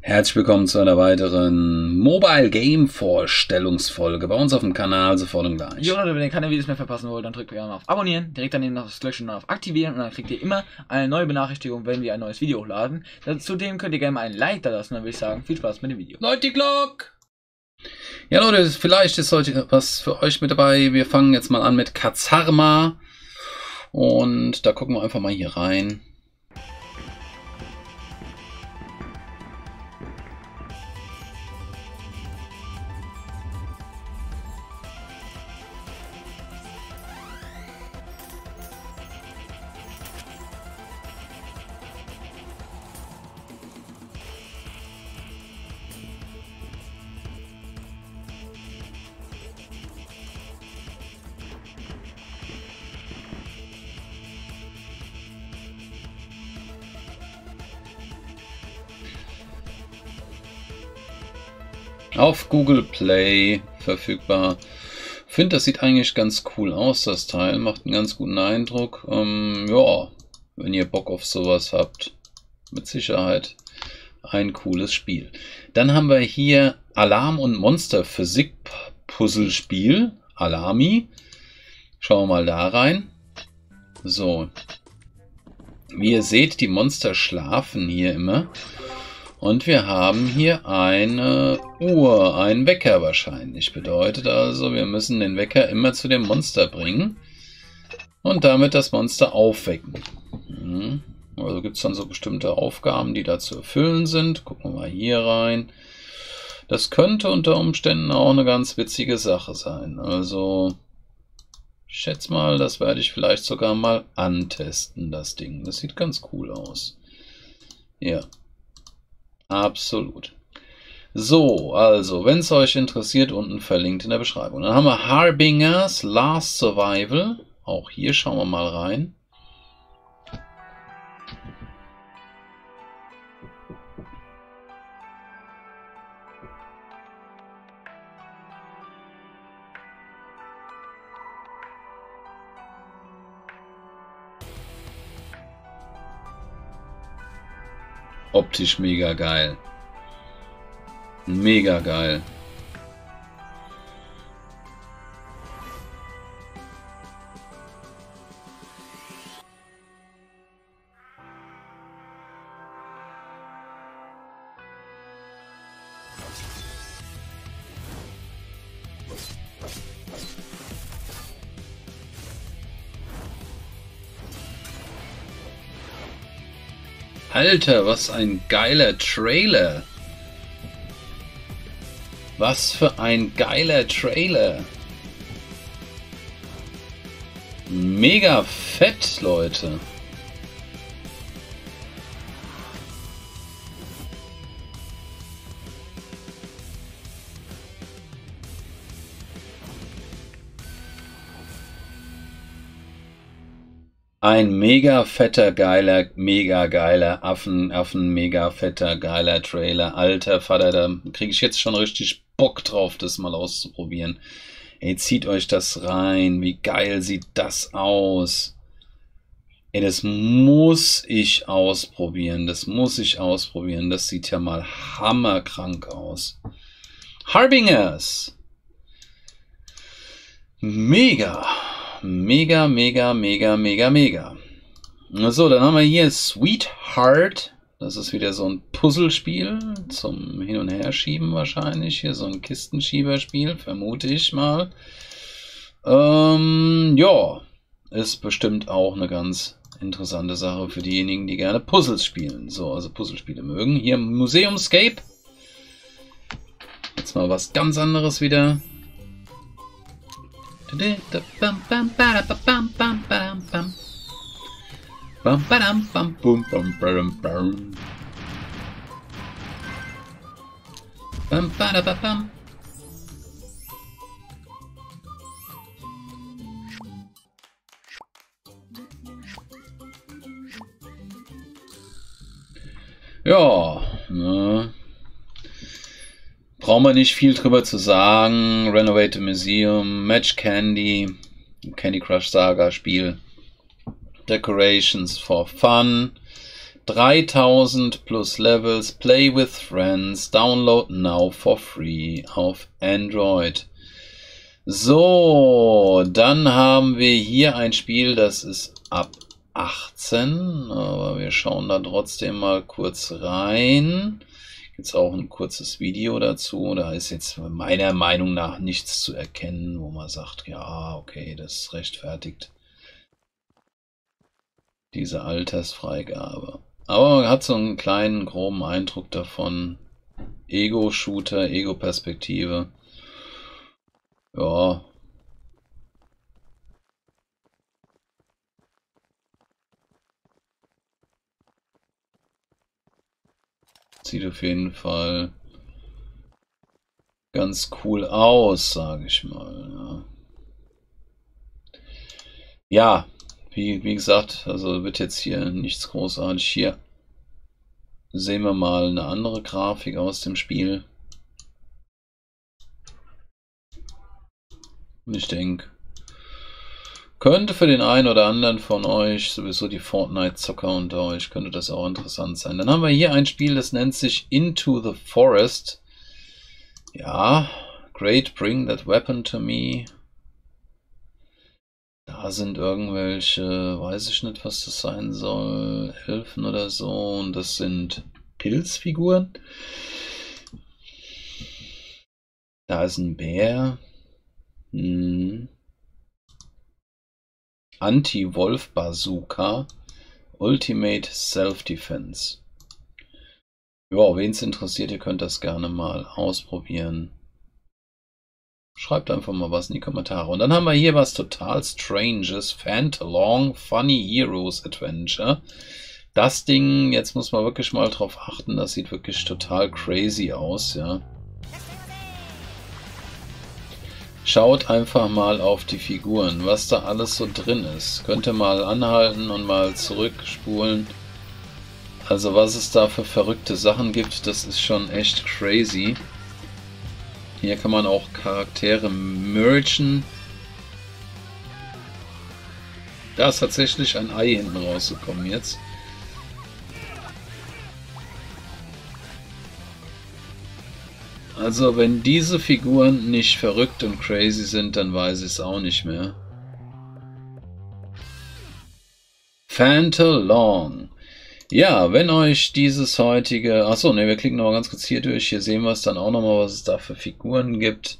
Herzlich willkommen zu einer weiteren Mobile Game Vorstellungsfolge bei uns auf dem Kanal, sofort und gleich. Jo, Leute, wenn ihr keine Videos mehr verpassen wollt, dann drückt gerne auf Abonnieren, direkt daneben noch das Glöckchen auf Aktivieren und dann kriegt ihr immer eine neue Benachrichtigung, wenn wir ein neues Video hochladen. Zudem könnt ihr gerne mal ein Like da lassen, dann würde ich sagen, viel Spaß mit dem Video. Leute, die Glock! Ja, Leute, vielleicht ist heute was für euch mit dabei. Wir fangen jetzt mal an mit Kazarma und da gucken wir einfach mal hier rein. Auf Google Play verfügbar. Finde, das sieht eigentlich ganz cool aus, das Teil. Macht einen ganz guten Eindruck. Ähm, ja, wenn ihr Bock auf sowas habt, mit Sicherheit ein cooles Spiel. Dann haben wir hier Alarm- und Monster-Physik-Puzzlespiel. Alarmi. Schauen wir mal da rein. So. Wie ihr seht, die Monster schlafen hier immer. Und wir haben hier eine Uhr, einen Wecker wahrscheinlich. Bedeutet also, wir müssen den Wecker immer zu dem Monster bringen und damit das Monster aufwecken. Hm. Also gibt es dann so bestimmte Aufgaben, die da zu erfüllen sind. Gucken wir mal hier rein. Das könnte unter Umständen auch eine ganz witzige Sache sein. Also, ich schätze mal, das werde ich vielleicht sogar mal antesten, das Ding. Das sieht ganz cool aus. Ja. Absolut. So, also, wenn es euch interessiert, unten verlinkt in der Beschreibung. Dann haben wir Harbingers Last Survival. Auch hier schauen wir mal rein. Optisch mega geil. Mega geil. Alter, was ein geiler Trailer. Was für ein geiler Trailer. Mega fett, Leute. Ein mega fetter, geiler, mega geiler Affen, Affen, mega fetter, geiler Trailer. Alter Vater, da kriege ich jetzt schon richtig Bock drauf, das mal auszuprobieren. Ey, zieht euch das rein. Wie geil sieht das aus? Ey, das muss ich ausprobieren. Das muss ich ausprobieren. Das sieht ja mal hammerkrank aus. Harbingers. Mega. Mega, mega, mega, mega, mega. So, dann haben wir hier Sweetheart. Das ist wieder so ein Puzzlespiel zum Hin- und Herschieben wahrscheinlich. Hier so ein Kistenschieberspiel, vermute ich mal. Ähm, ja, ist bestimmt auch eine ganz interessante Sache für diejenigen, die gerne Puzzles spielen. So, also Puzzlespiele mögen. Hier Museumscape. Jetzt mal was ganz anderes wieder. Ja, ne. Brauchen wir nicht viel drüber zu sagen. Renovate the Museum, Match Candy, Candy Crush Saga Spiel, Decorations for Fun, 3000 plus Levels, Play with Friends, Download now for free auf Android. So, dann haben wir hier ein Spiel, das ist ab 18, aber wir schauen da trotzdem mal kurz rein. Es auch ein kurzes Video dazu. Da ist jetzt meiner Meinung nach nichts zu erkennen, wo man sagt, ja, okay, das rechtfertigt diese Altersfreigabe. Aber man hat so einen kleinen, groben Eindruck davon. Ego-Shooter, Ego-Perspektive. Ja. Sieht auf jeden Fall ganz cool aus, sage ich mal. Ja. ja, wie, wie gesagt, also wird jetzt hier nichts großartig. Hier sehen wir mal eine andere Grafik aus dem Spiel. Und ich denke, könnte für den einen oder anderen von euch, sowieso die Fortnite-Zocker unter euch, könnte das auch interessant sein. Dann haben wir hier ein Spiel, das nennt sich Into the Forest. Ja, Great, bring that weapon to me. Da sind irgendwelche, weiß ich nicht, was das sein soll, Elfen oder so. Und das sind Pilzfiguren. Da ist ein Bär. Hm. Anti-Wolf-Bazooka. Ultimate Self-Defense. Ja, wen es interessiert, ihr könnt das gerne mal ausprobieren. Schreibt einfach mal was in die Kommentare. Und dann haben wir hier was total Stranges. Fantalong Funny Heroes Adventure. Das Ding, jetzt muss man wirklich mal drauf achten, das sieht wirklich total crazy aus, ja. Schaut einfach mal auf die Figuren, was da alles so drin ist. Könnt ihr mal anhalten und mal zurückspulen. Also was es da für verrückte Sachen gibt, das ist schon echt crazy. Hier kann man auch Charaktere mergen. Da ist tatsächlich ein Ei hinten rausgekommen jetzt. Also wenn diese Figuren nicht verrückt und crazy sind, dann weiß ich es auch nicht mehr. Fantalong. Ja, wenn euch dieses heutige... Achso, ne, wir klicken noch mal ganz kurz hier durch. Hier sehen wir es dann auch noch mal, was es da für Figuren gibt.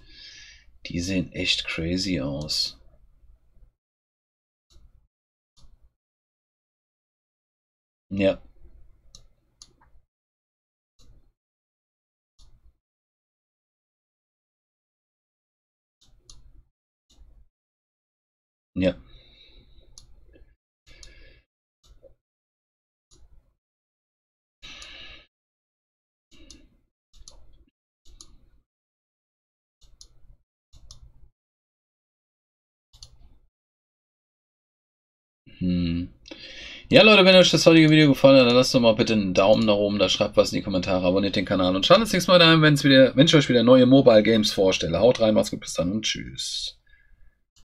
Die sehen echt crazy aus. Ja. Ja. Hm. Ja, Leute, wenn euch das heutige Video gefallen hat, dann lasst doch mal bitte einen Daumen nach oben da, schreibt was in die Kommentare, abonniert den Kanal und schaut das nächste Mal rein, wenn ich euch wieder neue Mobile Games vorstelle. Haut rein, macht's gut, bis dann und tschüss.